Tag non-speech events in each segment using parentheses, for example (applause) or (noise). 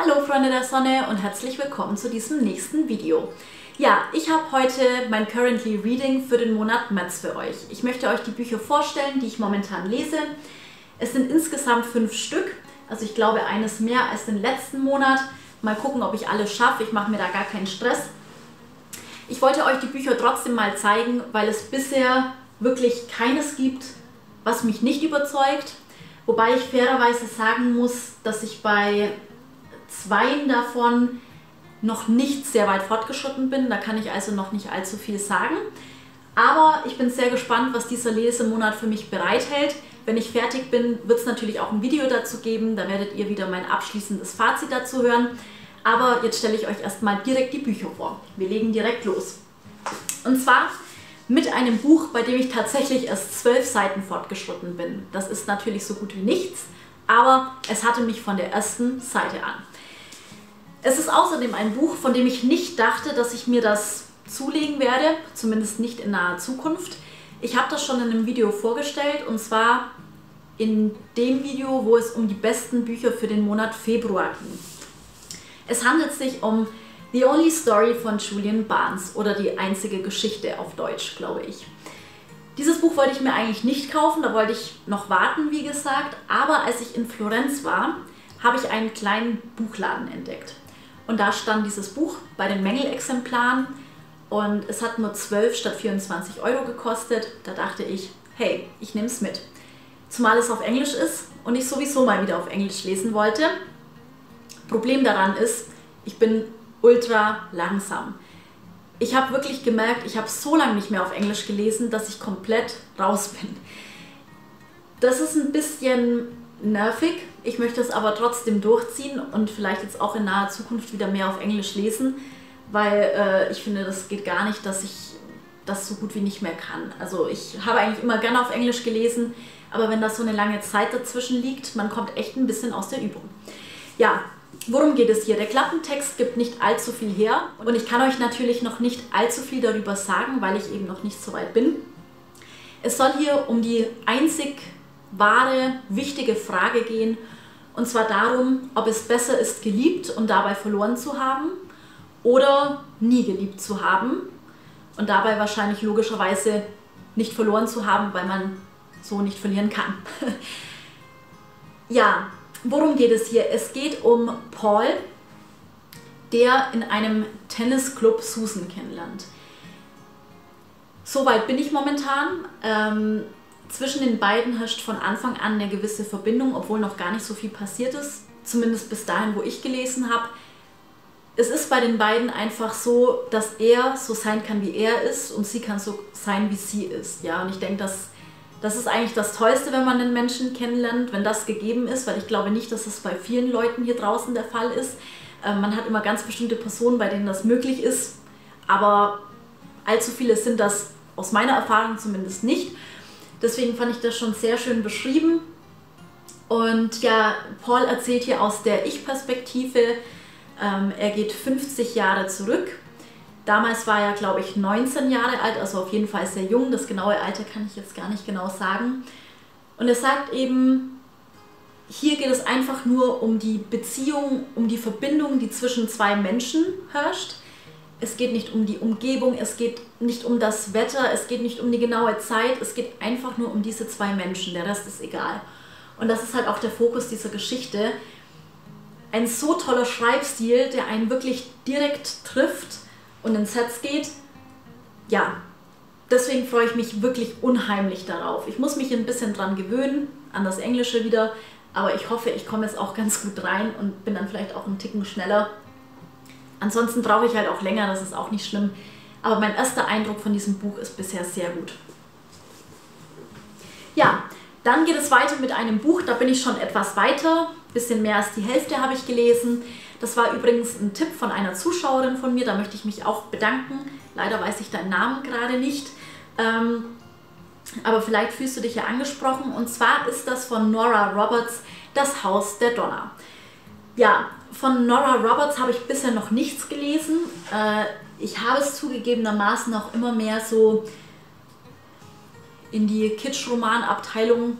Hallo Freunde der Sonne und herzlich willkommen zu diesem nächsten Video. Ja, ich habe heute mein Currently Reading für den Monat März für euch. Ich möchte euch die Bücher vorstellen, die ich momentan lese. Es sind insgesamt fünf Stück, also ich glaube eines mehr als den letzten Monat. Mal gucken, ob ich alles schaffe. Ich mache mir da gar keinen Stress. Ich wollte euch die Bücher trotzdem mal zeigen, weil es bisher wirklich keines gibt, was mich nicht überzeugt. Wobei ich fairerweise sagen muss, dass ich bei zweien davon noch nicht sehr weit fortgeschritten bin. Da kann ich also noch nicht allzu viel sagen. Aber ich bin sehr gespannt, was dieser Lesemonat für mich bereithält. Wenn ich fertig bin, wird es natürlich auch ein Video dazu geben. Da werdet ihr wieder mein abschließendes Fazit dazu hören. Aber jetzt stelle ich euch erstmal direkt die Bücher vor. Wir legen direkt los. Und zwar mit einem Buch, bei dem ich tatsächlich erst zwölf Seiten fortgeschritten bin. Das ist natürlich so gut wie nichts, aber es hatte mich von der ersten Seite an. Es ist außerdem ein Buch, von dem ich nicht dachte, dass ich mir das zulegen werde, zumindest nicht in naher Zukunft. Ich habe das schon in einem Video vorgestellt und zwar in dem Video, wo es um die besten Bücher für den Monat Februar ging. Es handelt sich um The Only Story von Julian Barnes oder die einzige Geschichte auf Deutsch, glaube ich. Dieses Buch wollte ich mir eigentlich nicht kaufen, da wollte ich noch warten, wie gesagt, aber als ich in Florenz war, habe ich einen kleinen Buchladen entdeckt. Und da stand dieses Buch bei den Mängelexemplaren und es hat nur 12 statt 24 Euro gekostet. Da dachte ich, hey, ich nehme es mit. Zumal es auf Englisch ist und ich sowieso mal wieder auf Englisch lesen wollte. Problem daran ist, ich bin ultra langsam. Ich habe wirklich gemerkt, ich habe so lange nicht mehr auf Englisch gelesen, dass ich komplett raus bin. Das ist ein bisschen nervig, ich möchte es aber trotzdem durchziehen und vielleicht jetzt auch in naher Zukunft wieder mehr auf Englisch lesen, weil äh, ich finde, das geht gar nicht, dass ich das so gut wie nicht mehr kann. Also ich habe eigentlich immer gerne auf Englisch gelesen, aber wenn da so eine lange Zeit dazwischen liegt, man kommt echt ein bisschen aus der Übung. Ja, worum geht es hier? Der Klappentext gibt nicht allzu viel her und ich kann euch natürlich noch nicht allzu viel darüber sagen, weil ich eben noch nicht so weit bin. Es soll hier um die einzig wahre, wichtige Frage gehen, und zwar darum, ob es besser ist, geliebt und dabei verloren zu haben oder nie geliebt zu haben und dabei wahrscheinlich logischerweise nicht verloren zu haben, weil man so nicht verlieren kann. (laughs) ja, worum geht es hier? Es geht um Paul, der in einem Tennisclub Susan kennenlernt. Soweit bin ich momentan. Ähm, zwischen den beiden herrscht von Anfang an eine gewisse Verbindung, obwohl noch gar nicht so viel passiert ist. Zumindest bis dahin, wo ich gelesen habe. Es ist bei den beiden einfach so, dass er so sein kann, wie er ist und sie kann so sein, wie sie ist. Ja, und ich denke, dass das ist eigentlich das Tollste, wenn man einen Menschen kennenlernt, wenn das gegeben ist, weil ich glaube nicht, dass es bei vielen Leuten hier draußen der Fall ist. Ähm, man hat immer ganz bestimmte Personen, bei denen das möglich ist, aber allzu viele sind das aus meiner Erfahrung zumindest nicht. Deswegen fand ich das schon sehr schön beschrieben. Und ja, Paul erzählt hier aus der Ich-Perspektive. Ähm, er geht 50 Jahre zurück. Damals war er, glaube ich, 19 Jahre alt, also auf jeden Fall sehr jung. Das genaue Alter kann ich jetzt gar nicht genau sagen. Und er sagt eben, hier geht es einfach nur um die Beziehung, um die Verbindung, die zwischen zwei Menschen herrscht es geht nicht um die Umgebung, es geht nicht um das Wetter, es geht nicht um die genaue Zeit, es geht einfach nur um diese zwei Menschen, der Rest ist egal. Und das ist halt auch der Fokus dieser Geschichte. Ein so toller Schreibstil, der einen wirklich direkt trifft und ins Herz geht. Ja, deswegen freue ich mich wirklich unheimlich darauf. Ich muss mich ein bisschen dran gewöhnen, an das Englische wieder, aber ich hoffe, ich komme jetzt auch ganz gut rein und bin dann vielleicht auch einen Ticken schneller Ansonsten brauche ich halt auch länger, das ist auch nicht schlimm. Aber mein erster Eindruck von diesem Buch ist bisher sehr gut. Ja, dann geht es weiter mit einem Buch, da bin ich schon etwas weiter, bisschen mehr als die Hälfte habe ich gelesen. Das war übrigens ein Tipp von einer Zuschauerin von mir, da möchte ich mich auch bedanken. Leider weiß ich deinen Namen gerade nicht. Ähm, aber vielleicht fühlst du dich ja angesprochen. Und zwar ist das von Nora Roberts, Das Haus der Donner. Ja, von Nora Roberts habe ich bisher noch nichts gelesen. Äh, ich habe es zugegebenermaßen auch immer mehr so in die Kitsch-Roman-Abteilung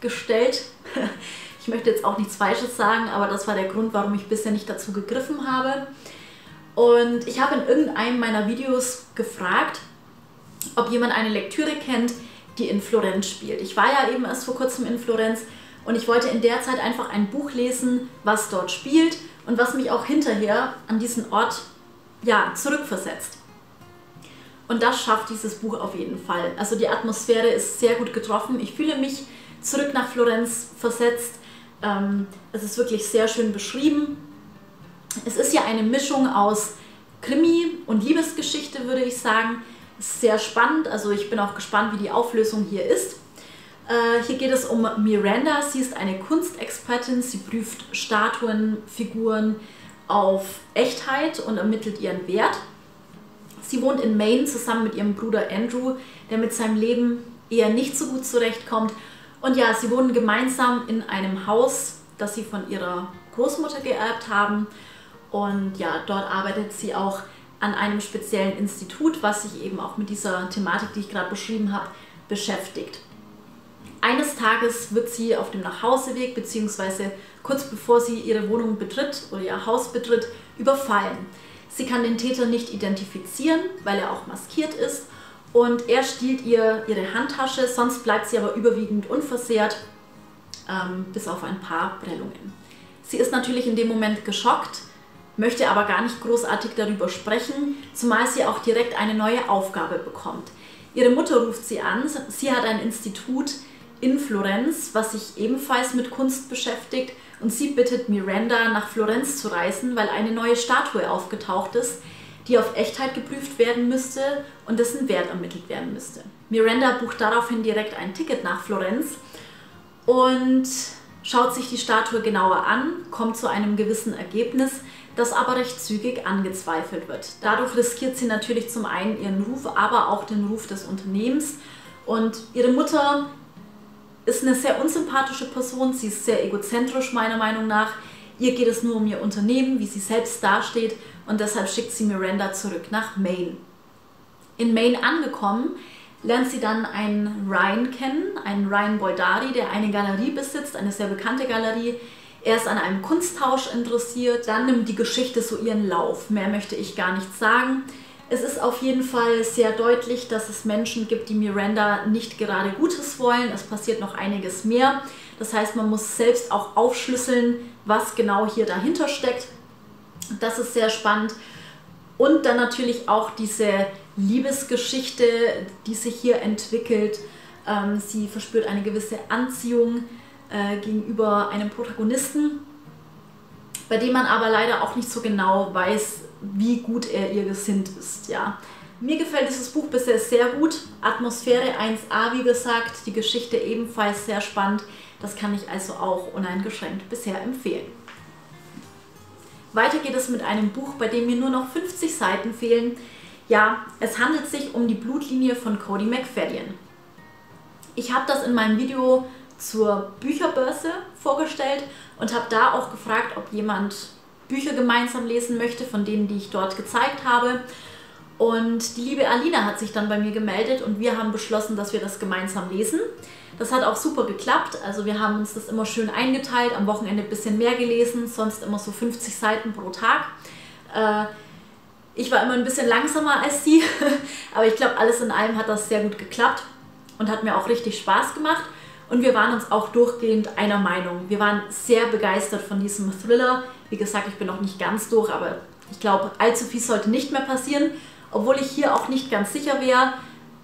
gestellt. (laughs) Ich möchte jetzt auch nichts Falsches sagen, aber das war der Grund, warum ich bisher nicht dazu gegriffen habe. Und ich habe in irgendeinem meiner Videos gefragt, ob jemand eine Lektüre kennt, die in Florenz spielt. Ich war ja eben erst vor kurzem in Florenz und ich wollte in der Zeit einfach ein Buch lesen, was dort spielt und was mich auch hinterher an diesen Ort ja, zurückversetzt. Und das schafft dieses Buch auf jeden Fall. Also die Atmosphäre ist sehr gut getroffen. Ich fühle mich zurück nach Florenz versetzt. Ähm, es ist wirklich sehr schön beschrieben. Es ist ja eine Mischung aus Krimi und Liebesgeschichte, würde ich sagen. Sehr spannend. Also ich bin auch gespannt, wie die Auflösung hier ist. Äh, hier geht es um Miranda. Sie ist eine Kunstexpertin. Sie prüft Statuen, Figuren auf Echtheit und ermittelt ihren Wert. Sie wohnt in Maine zusammen mit ihrem Bruder Andrew, der mit seinem Leben eher nicht so gut zurechtkommt. Und ja, sie wohnen gemeinsam in einem Haus, das sie von ihrer Großmutter geerbt haben. Und ja, dort arbeitet sie auch an einem speziellen Institut, was sich eben auch mit dieser Thematik, die ich gerade beschrieben habe, beschäftigt. Eines Tages wird sie auf dem Nachhauseweg, beziehungsweise kurz bevor sie ihre Wohnung betritt oder ihr Haus betritt, überfallen. Sie kann den Täter nicht identifizieren, weil er auch maskiert ist. Und er stiehlt ihr ihre Handtasche, sonst bleibt sie aber überwiegend unversehrt, ähm, bis auf ein paar Prellungen. Sie ist natürlich in dem Moment geschockt, möchte aber gar nicht großartig darüber sprechen, zumal sie auch direkt eine neue Aufgabe bekommt. Ihre Mutter ruft sie an, sie hat ein Institut in Florenz, was sich ebenfalls mit Kunst beschäftigt und sie bittet Miranda nach Florenz zu reisen, weil eine neue Statue aufgetaucht ist, die auf Echtheit geprüft werden müsste und dessen Wert ermittelt werden müsste. Miranda bucht daraufhin direkt ein Ticket nach Florenz und schaut sich die Statue genauer an, kommt zu einem gewissen Ergebnis, das aber recht zügig angezweifelt wird. Dadurch riskiert sie natürlich zum einen ihren Ruf, aber auch den Ruf des Unternehmens. Und ihre Mutter ist eine sehr unsympathische Person, sie ist sehr egozentrisch meiner Meinung nach. Ihr geht es nur um ihr Unternehmen, wie sie selbst dasteht und deshalb schickt sie Miranda zurück nach Maine. In Maine angekommen, lernt sie dann einen Ryan kennen, einen Ryan Boldari, der eine Galerie besitzt, eine sehr bekannte Galerie. Er ist an einem Kunsttausch interessiert. Dann nimmt die Geschichte so ihren Lauf. Mehr möchte ich gar nicht sagen. Es ist auf jeden Fall sehr deutlich, dass es Menschen gibt, die Miranda nicht gerade Gutes wollen. Es passiert noch einiges mehr. Das heißt, man muss selbst auch aufschlüsseln, was genau hier dahinter steckt. Das ist sehr spannend. Und dann natürlich auch diese Liebesgeschichte, die sich hier entwickelt. Ähm, sie verspürt eine gewisse Anziehung äh, gegenüber einem Protagonisten, bei dem man aber leider auch nicht so genau weiß, wie gut er ihr gesinnt ist. Ja. Mir gefällt dieses Buch bisher sehr gut. Atmosphäre 1a, wie gesagt, die Geschichte ebenfalls sehr spannend. Das kann ich also auch uneingeschränkt bisher empfehlen. Weiter geht es mit einem Buch, bei dem mir nur noch 50 Seiten fehlen. Ja, es handelt sich um die Blutlinie von Cody McFadden. Ich habe das in meinem Video zur Bücherbörse vorgestellt und habe da auch gefragt, ob jemand Bücher gemeinsam lesen möchte, von denen, die ich dort gezeigt habe. Und die liebe Alina hat sich dann bei mir gemeldet und wir haben beschlossen, dass wir das gemeinsam lesen. Das hat auch super geklappt. Also wir haben uns das immer schön eingeteilt, am Wochenende ein bisschen mehr gelesen, sonst immer so 50 Seiten pro Tag. Äh, ich war immer ein bisschen langsamer als sie, (laughs) aber ich glaube, alles in allem hat das sehr gut geklappt und hat mir auch richtig Spaß gemacht. Und wir waren uns auch durchgehend einer Meinung. Wir waren sehr begeistert von diesem Thriller. Wie gesagt, ich bin noch nicht ganz durch, aber ich glaube, allzu viel sollte nicht mehr passieren. Obwohl ich hier auch nicht ganz sicher wäre,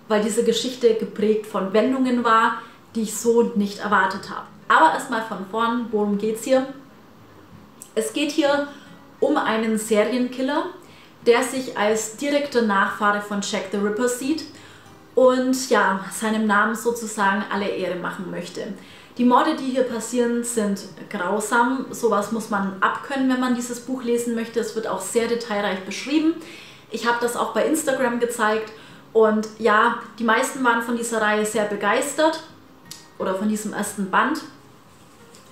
weil diese Geschichte geprägt von Wendungen war, die ich so nicht erwartet habe. Aber erstmal von vorn, worum geht es hier? Es geht hier um einen Serienkiller, der sich als direkter Nachfahre von Jack the Ripper sieht und ja, seinem Namen sozusagen alle Ehre machen möchte. Die Morde, die hier passieren, sind grausam. Sowas muss man abkönnen, wenn man dieses Buch lesen möchte. Es wird auch sehr detailreich beschrieben. Ich habe das auch bei Instagram gezeigt. Und ja, die meisten waren von dieser Reihe sehr begeistert oder von diesem ersten Band.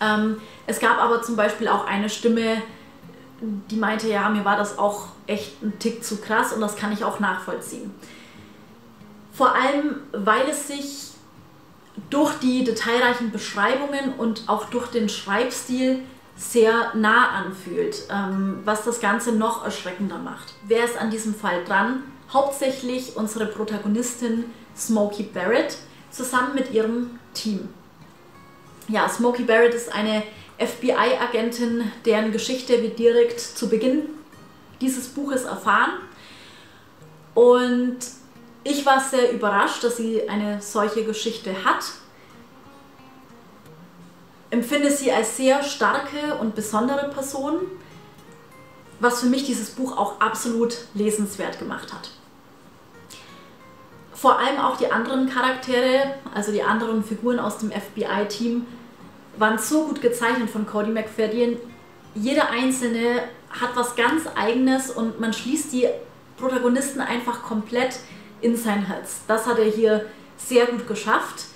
Ähm, es gab aber zum Beispiel auch eine Stimme, die meinte, ja, mir war das auch echt ein Tick zu krass und das kann ich auch nachvollziehen. Vor allem, weil es sich durch die detailreichen Beschreibungen und auch durch den Schreibstil sehr nah anfühlt, ähm, was das Ganze noch erschreckender macht. Wer ist an diesem Fall dran? Hauptsächlich unsere Protagonistin Smokey Barrett zusammen mit ihrem Team. Ja, Smokey Barrett ist eine FBI-Agentin, deren Geschichte wir direkt zu Beginn dieses Buches erfahren. Und ich war sehr überrascht, dass sie eine solche Geschichte hat. Empfinde sie als sehr starke und besondere Person, was für mich dieses Buch auch absolut lesenswert gemacht hat. Vor allem auch die anderen Charaktere, also die anderen Figuren aus dem FBI-Team, waren so gut gezeichnet von Cody McFadden. Jeder einzelne hat was ganz Eigenes und man schließt die Protagonisten einfach komplett in sein Herz. Das hat er hier sehr gut geschafft.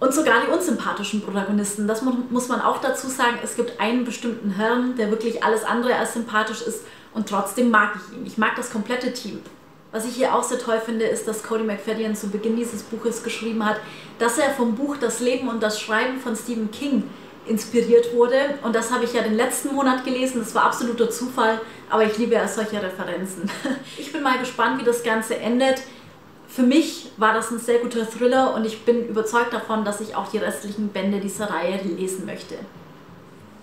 Und sogar die unsympathischen Protagonisten, das muss man auch dazu sagen. Es gibt einen bestimmten Herrn, der wirklich alles andere als sympathisch ist und trotzdem mag ich ihn. Ich mag das komplette Team. Was ich hier auch sehr toll finde, ist, dass Cody McFadden zu Beginn dieses Buches geschrieben hat, dass er vom Buch Das Leben und das Schreiben von Stephen King inspiriert wurde. Und das habe ich ja den letzten Monat gelesen. Das war absoluter Zufall, aber ich liebe ja solche Referenzen. (laughs) Ich bin mal gespannt, wie das Ganze endet. Für mich war das ein sehr guter Thriller und ich bin überzeugt davon, dass ich auch die restlichen Bände dieser Reihe lesen möchte.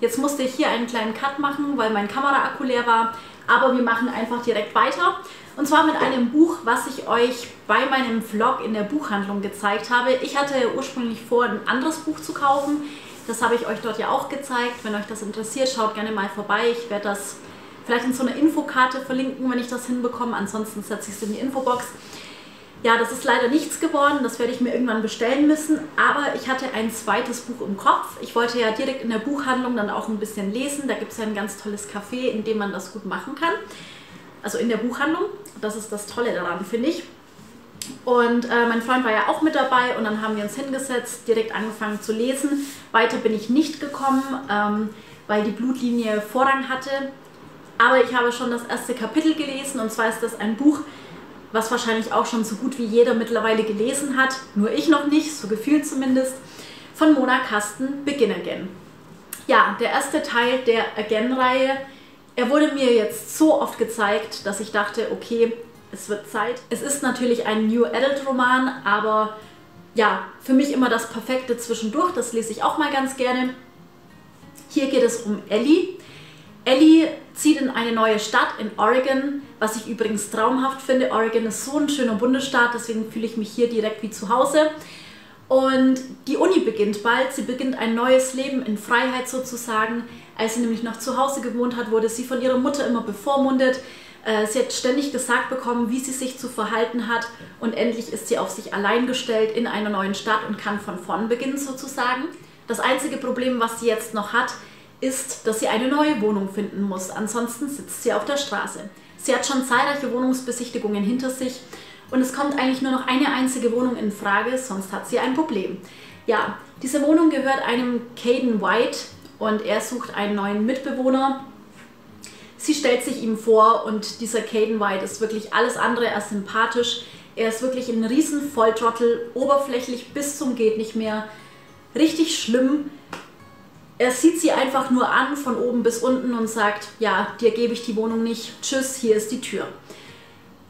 Jetzt musste ich hier einen kleinen Cut machen, weil mein Kameraakku leer war, aber wir machen einfach direkt weiter. Und zwar mit einem Buch, was ich euch bei meinem Vlog in der Buchhandlung gezeigt habe. Ich hatte ursprünglich vor, ein anderes Buch zu kaufen. Das habe ich euch dort ja auch gezeigt. Wenn euch das interessiert, schaut gerne mal vorbei. Ich werde das vielleicht in so einer Infokarte verlinken, wenn ich das hinbekomme. Ansonsten setze ich es in die Infobox. Ja, das ist leider nichts geworden. Das werde ich mir irgendwann bestellen müssen. Aber ich hatte ein zweites Buch im Kopf. Ich wollte ja direkt in der Buchhandlung dann auch ein bisschen lesen. Da gibt es ja ein ganz tolles Café, in dem man das gut machen kann. Also in der Buchhandlung. Das ist das Tolle daran, finde ich. Und äh, mein Freund war ja auch mit dabei und dann haben wir uns hingesetzt, direkt angefangen zu lesen. Weiter bin ich nicht gekommen, ähm, weil die Blutlinie Vorrang hatte. Aber ich habe schon das erste Kapitel gelesen und zwar ist das ein Buch, was wahrscheinlich auch schon so gut wie jeder mittlerweile gelesen hat, nur ich noch nicht, so gefühlt zumindest, von Mona Kasten, Begin Again. Ja, der erste Teil der Again-Reihe, er wurde mir jetzt so oft gezeigt, dass ich dachte, okay, es wird Zeit. Es ist natürlich ein New Adult Roman, aber ja, für mich immer das perfekte Zwischendurch. Das lese ich auch mal ganz gerne. Hier geht es um Ellie. Ellie zieht in eine neue Stadt in Oregon, was ich übrigens traumhaft finde. Oregon ist so ein schöner Bundesstaat, deswegen fühle ich mich hier direkt wie zu Hause. Und die Uni beginnt bald. Sie beginnt ein neues Leben in Freiheit sozusagen. Als sie nämlich noch zu Hause gewohnt hat, wurde sie von ihrer Mutter immer bevormundet. Äh, sie hat ständig gesagt bekommen, wie sie sich zu verhalten hat und endlich ist sie auf sich allein gestellt in einer neuen Stadt und kann von vorn beginnen sozusagen. Das einzige Problem, was sie jetzt noch hat, ist, dass sie eine neue Wohnung finden muss. Ansonsten sitzt sie auf der Straße. Sie hat schon zahlreiche Wohnungsbesichtigungen hinter sich und es kommt eigentlich nur noch eine einzige Wohnung in Frage, sonst hat sie ein Problem. Ja, diese Wohnung gehört einem Caden White und er sucht einen neuen Mitbewohner Sie stellt sich ihm vor und dieser Caden White ist wirklich alles andere als sympathisch. Er ist wirklich ein riesen Volltrottel, oberflächlich bis zum geht nicht mehr. Richtig schlimm. Er sieht sie einfach nur an von oben bis unten und sagt, ja, dir gebe ich die Wohnung nicht. Tschüss, hier ist die Tür.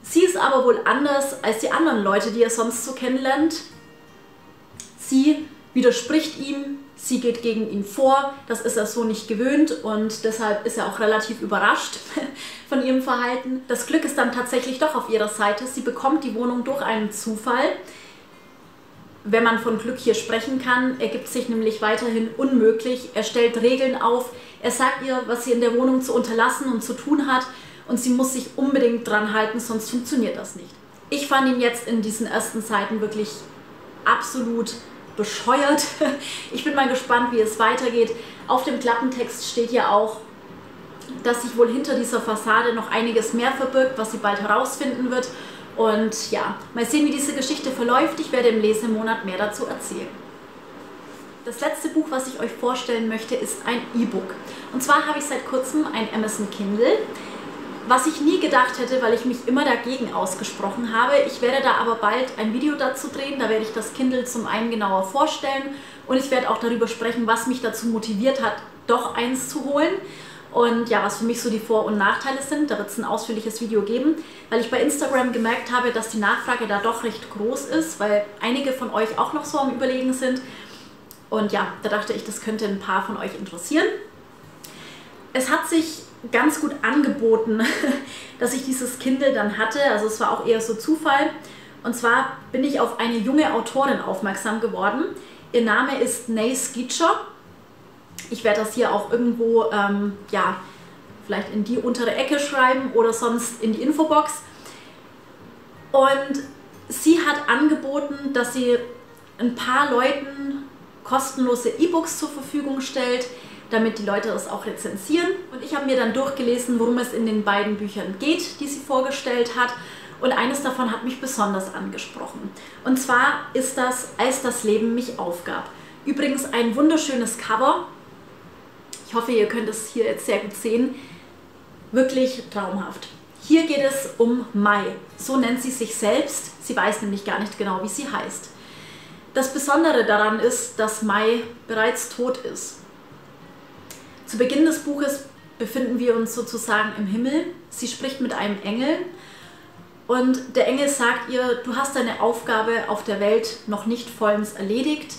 Sie ist aber wohl anders als die anderen Leute, die er sonst so kennenlernt. Sie widerspricht ihm, sie geht gegen ihn vor, das ist er so nicht gewöhnt und deshalb ist er auch relativ überrascht (laughs) von ihrem Verhalten. Das Glück ist dann tatsächlich doch auf ihrer Seite. Sie bekommt die Wohnung durch einen Zufall. Wenn man von Glück hier sprechen kann, ergibt sich nämlich weiterhin unmöglich. Er stellt Regeln auf, er sagt ihr, was sie in der Wohnung zu unterlassen und zu tun hat und sie muss sich unbedingt dran halten, sonst funktioniert das nicht. Ich fand ihn jetzt in diesen ersten Seiten wirklich absolut bescheuert. (laughs) Ich bin mal gespannt, wie es weitergeht. Auf dem Klappentext steht ja auch, dass sich wohl hinter dieser Fassade noch einiges mehr verbirgt, was sie bald herausfinden wird. Und ja, mal sehen, wie diese Geschichte verläuft. Ich werde im Lesemonat mehr dazu erzählen. Das letzte Buch, was ich euch vorstellen möchte, ist ein E-Book. Und zwar habe ich seit kurzem ein Amazon Kindle. Was ich nie gedacht hätte, weil ich mich immer dagegen ausgesprochen habe. Ich werde da aber bald ein Video dazu drehen, da werde ich das Kindle zum einen genauer vorstellen und ich werde auch darüber sprechen, was mich dazu motiviert hat, doch eins zu holen und ja, was für mich so die Vor- und Nachteile sind. Da wird es ein ausführliches Video geben, weil ich bei Instagram gemerkt habe, dass die Nachfrage da doch recht groß ist, weil einige von euch auch noch so am Überlegen sind. Und ja, da dachte ich, das könnte ein paar von euch interessieren. Es hat sich ganz gut angeboten, (laughs) dass ich dieses Kindle dann hatte. Also es war auch eher so Zufall. Und zwar bin ich auf eine junge Autorin aufmerksam geworden. Ihr Name ist Nay Skitscher. Ich werde das hier auch irgendwo, ähm, ja, vielleicht in die untere Ecke schreiben oder sonst in die Infobox. Und sie hat angeboten, dass sie ein paar Leuten kostenlose E-Books zur Verfügung stellt, damit die Leute das auch rezensieren. Und ich habe mir dann durchgelesen, worum es in den beiden Büchern geht, die sie vorgestellt hat. Und eines davon hat mich besonders angesprochen. Und zwar ist das Als das Leben mich aufgab. Übrigens ein wunderschönes Cover. Ich hoffe, ihr könnt es hier jetzt sehr gut sehen. Wirklich traumhaft. Hier geht es um Mai. So nennt sie sich selbst. Sie weiß nämlich gar nicht genau, wie sie heißt. Das Besondere daran ist, dass Mai bereits tot ist. Zu Beginn des Buches befinden wir uns sozusagen im Himmel. Sie spricht mit einem Engel und der Engel sagt ihr, du hast deine Aufgabe auf der Welt noch nicht vollends erledigt.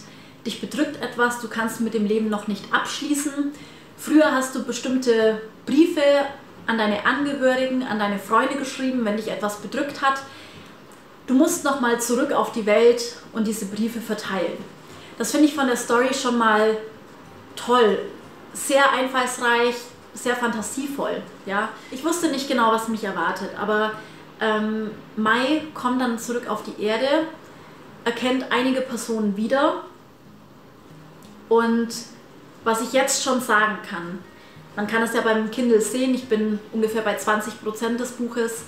Dich bedrückt etwas, du kannst mit dem Leben noch nicht abschließen. Früher hast du bestimmte Briefe an deine Angehörigen, an deine Freunde geschrieben, wenn dich etwas bedrückt hat. Du musst nochmal zurück auf die Welt und diese Briefe verteilen. Das finde ich von der Story schon mal toll sehr einfallsreich, sehr fantasievoll. Ja? Ich wusste nicht genau, was mich erwartet, aber ähm, Mai kommt dann zurück auf die Erde, erkennt einige Personen wieder und was ich jetzt schon sagen kann, man kann es ja beim Kindle sehen, ich bin ungefähr bei 20% des Buches,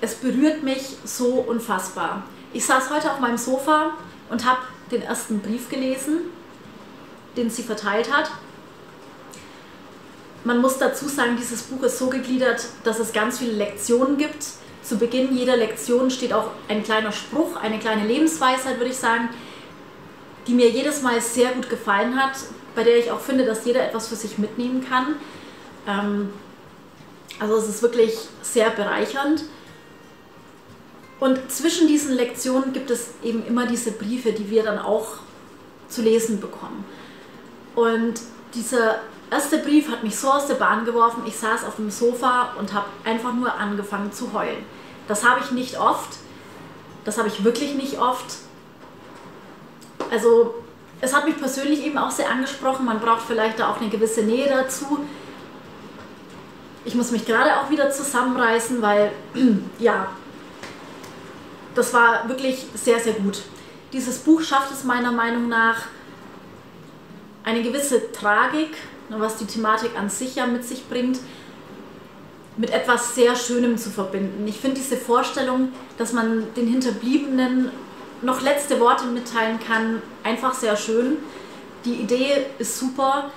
es berührt mich so unfassbar. Ich saß heute auf meinem Sofa und habe den ersten Brief gelesen, den sie verteilt hat man muss dazu sagen, dieses Buch ist so gegliedert, dass es ganz viele Lektionen gibt. Zu Beginn jeder Lektion steht auch ein kleiner Spruch, eine kleine Lebensweisheit, würde ich sagen, die mir jedes Mal sehr gut gefallen hat, bei der ich auch finde, dass jeder etwas für sich mitnehmen kann. Ähm, also es ist wirklich sehr bereichernd. Und zwischen diesen Lektionen gibt es eben immer diese Briefe, die wir dann auch zu lesen bekommen. Und dieser erste Brief hat mich so aus der Bahn geworfen. Ich saß auf dem Sofa und habe einfach nur angefangen zu heulen. Das habe ich nicht oft. Das habe ich wirklich nicht oft. Also es hat mich persönlich eben auch sehr angesprochen. Man braucht vielleicht da auch eine gewisse Nähe dazu. Ich muss mich gerade auch wieder zusammenreißen, weil (clears throat) ja, das war wirklich sehr, sehr gut. Dieses Buch schafft es meiner Meinung nach, eine gewisse Tragik was die Thematik an sich ja mit sich bringt, mit etwas sehr Schönem zu verbinden. Ich finde diese Vorstellung, dass man den Hinterbliebenen noch letzte Worte mitteilen kann, einfach sehr schön. Die Idee ist super.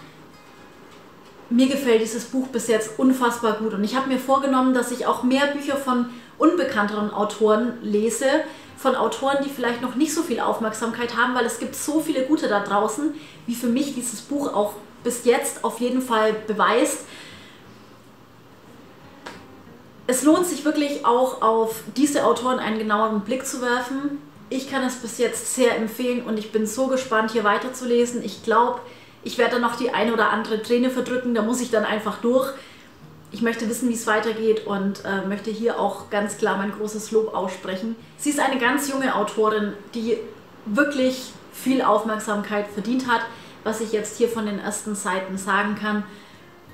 Mir gefällt dieses Buch bis jetzt unfassbar gut und ich habe mir vorgenommen, dass ich auch mehr Bücher von unbekannteren Autoren lese, von Autoren, die vielleicht noch nicht so viel Aufmerksamkeit haben, weil es gibt so viele gute da draußen, wie für mich dieses Buch auch bis jetzt auf jeden Fall beweist. Es lohnt sich wirklich auch auf diese Autoren einen genaueren Blick zu werfen. Ich kann es bis jetzt sehr empfehlen und ich bin so gespannt, hier weiterzulesen. Ich glaube, ich werde da noch die eine oder andere Träne verdrücken, da muss ich dann einfach durch. Ich möchte wissen, wie es weitergeht und äh, möchte hier auch ganz klar mein großes Lob aussprechen. Sie ist eine ganz junge Autorin, die wirklich viel Aufmerksamkeit verdient hat was ich jetzt hier von den ersten Seiten sagen kann.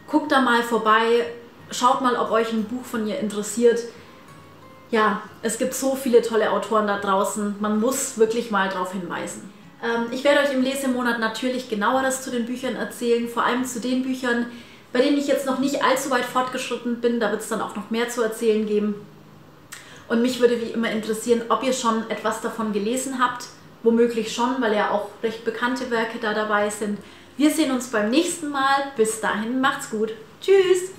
Guckt da mal vorbei, schaut mal, ob euch ein Buch von ihr interessiert. Ja, es gibt so viele tolle Autoren da draußen, man muss wirklich mal darauf hinweisen. Ähm, ich werde euch im Lesemonat natürlich genaueres zu den Büchern erzählen, vor allem zu den Büchern, bei denen ich jetzt noch nicht allzu weit fortgeschritten bin. Da wird es dann auch noch mehr zu erzählen geben. Und mich würde wie immer interessieren, ob ihr schon etwas davon gelesen habt womöglich schon, weil ja auch recht bekannte Werke da dabei sind. Wir sehen uns beim nächsten Mal. Bis dahin, macht's gut. Tschüss!